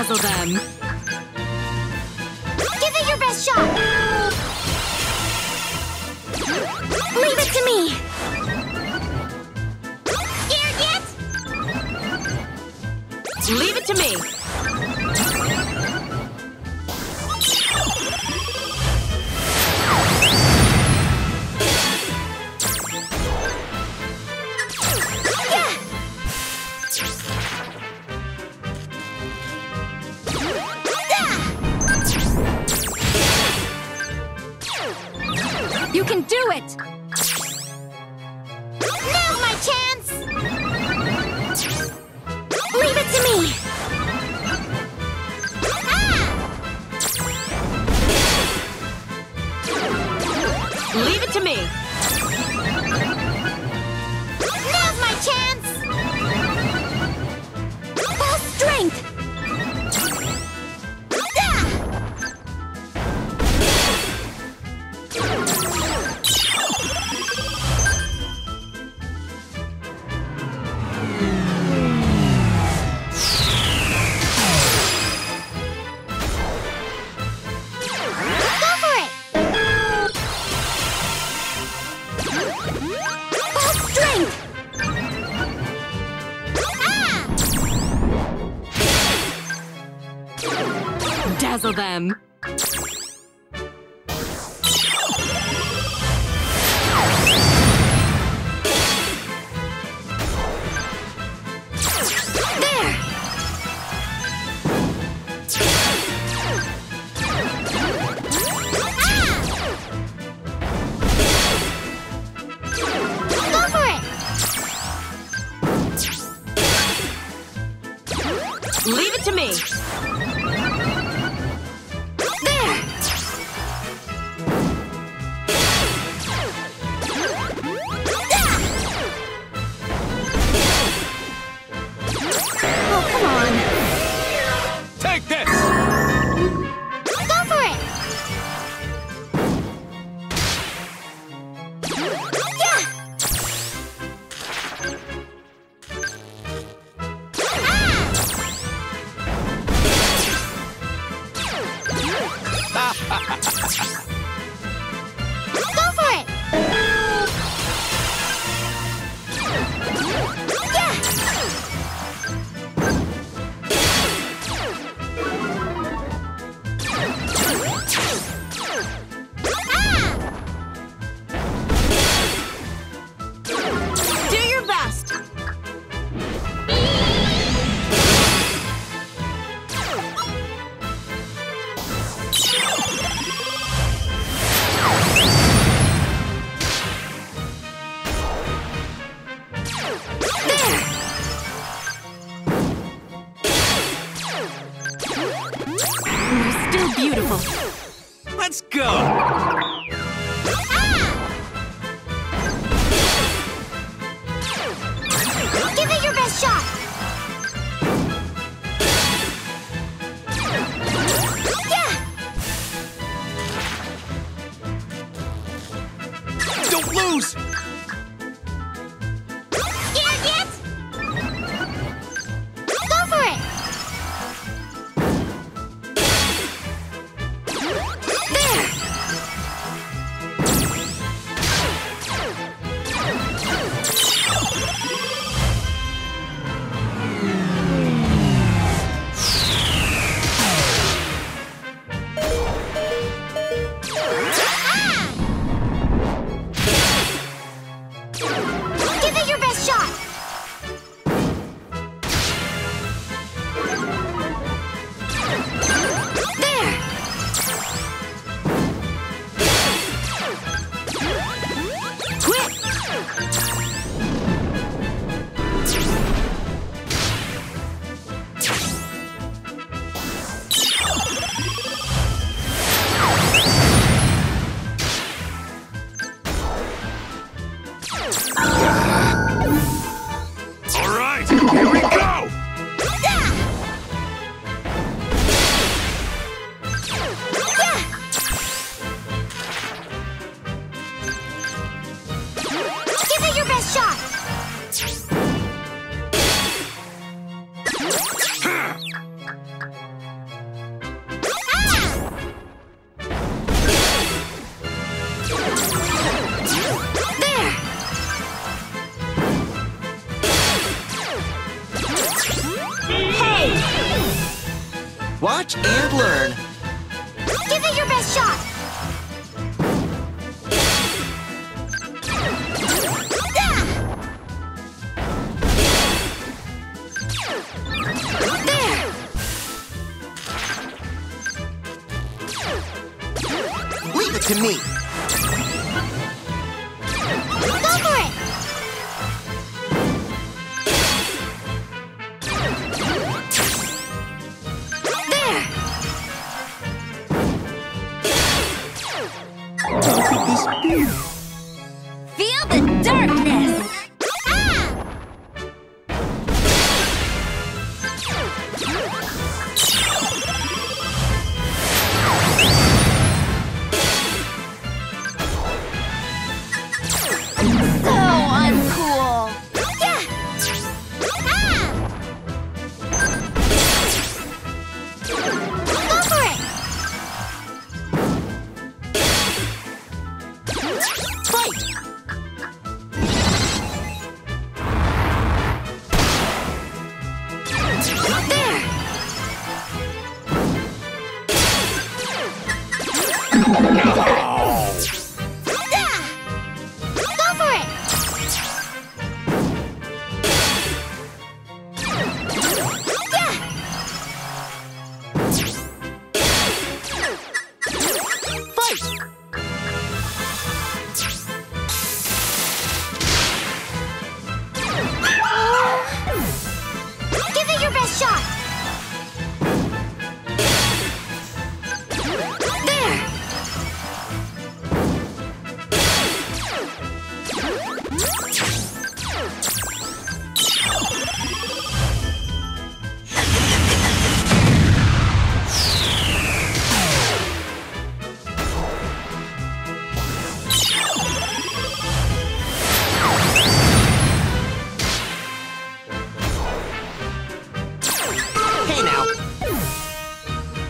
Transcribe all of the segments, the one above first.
Dazzle them. Give it your best shot! Leave it to me! Scared yet? Leave it to me. Can do it! Now's my chance! Leave it to me! Ah! Leave it to me. To me. Go! Watch and learn. Give it your best shot. There! Leave it to me. Feel the darkness!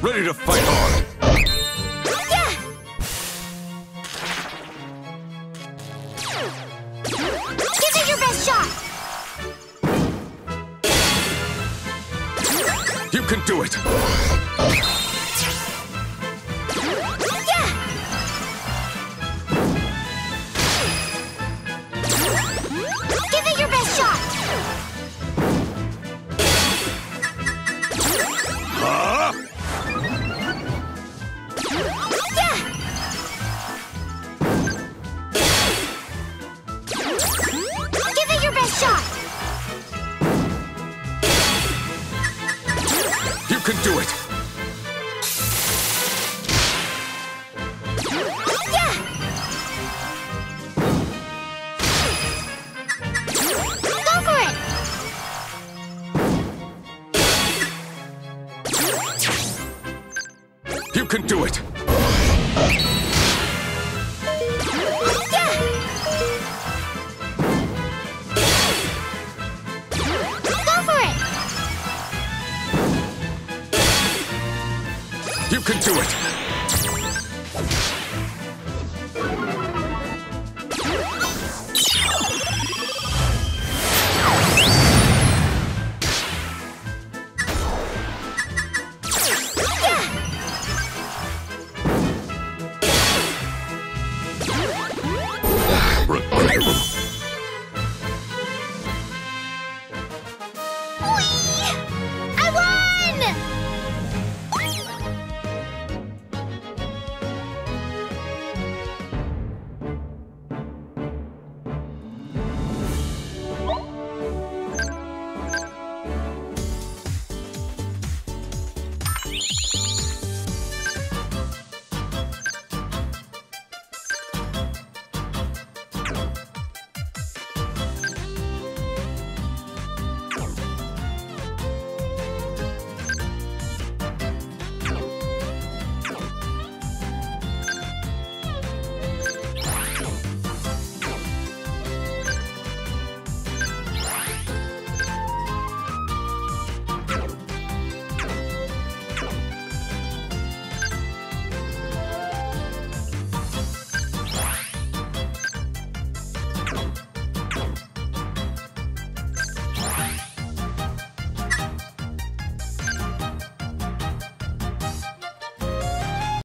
Ready to fight on. Yeah! Give it your best shot! You can do it. You can do it. It.